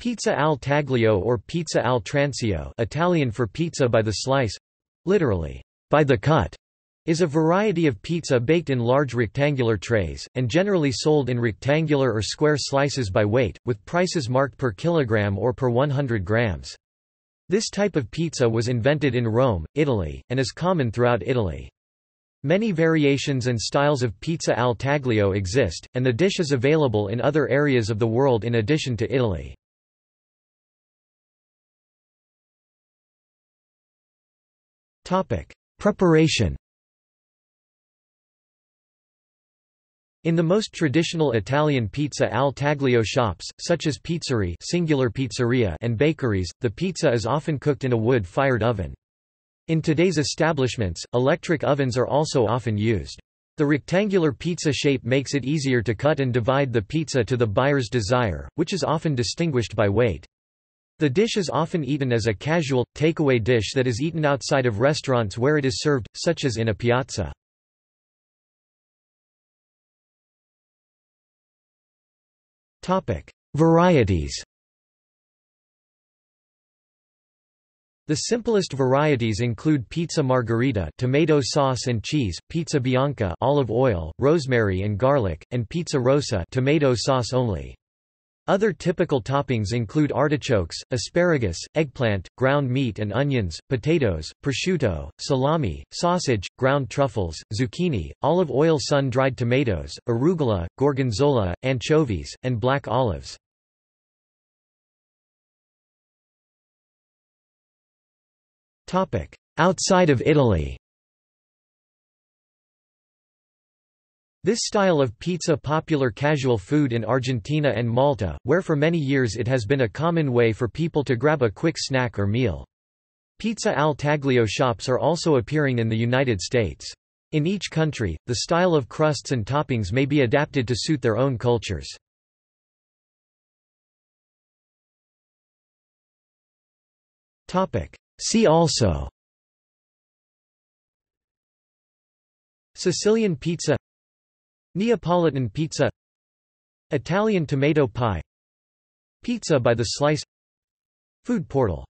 Pizza al taglio or pizza al trancio Italian for pizza by the slice literally, by the cut, is a variety of pizza baked in large rectangular trays, and generally sold in rectangular or square slices by weight, with prices marked per kilogram or per 100 grams. This type of pizza was invented in Rome, Italy, and is common throughout Italy. Many variations and styles of pizza al taglio exist, and the dish is available in other areas of the world in addition to Italy. Preparation In the most traditional Italian pizza al taglio shops, such as pizzerie singular pizzeria and bakeries, the pizza is often cooked in a wood-fired oven. In today's establishments, electric ovens are also often used. The rectangular pizza shape makes it easier to cut and divide the pizza to the buyer's desire, which is often distinguished by weight. The dish is often eaten as a casual, takeaway dish that is eaten outside of restaurants where it is served, such as in a piazza. Varieties The simplest varieties include pizza margherita tomato sauce and cheese, pizza bianca olive oil, rosemary and garlic, and pizza rossa tomato sauce only. Other typical toppings include artichokes, asparagus, eggplant, ground meat and onions, potatoes, prosciutto, salami, sausage, ground truffles, zucchini, olive oil sun-dried tomatoes, arugula, gorgonzola, anchovies, and black olives. Outside of Italy This style of pizza popular casual food in Argentina and Malta, where for many years it has been a common way for people to grab a quick snack or meal. Pizza al taglio shops are also appearing in the United States. In each country, the style of crusts and toppings may be adapted to suit their own cultures. See also Sicilian pizza Neapolitan pizza Italian tomato pie Pizza by the slice Food portal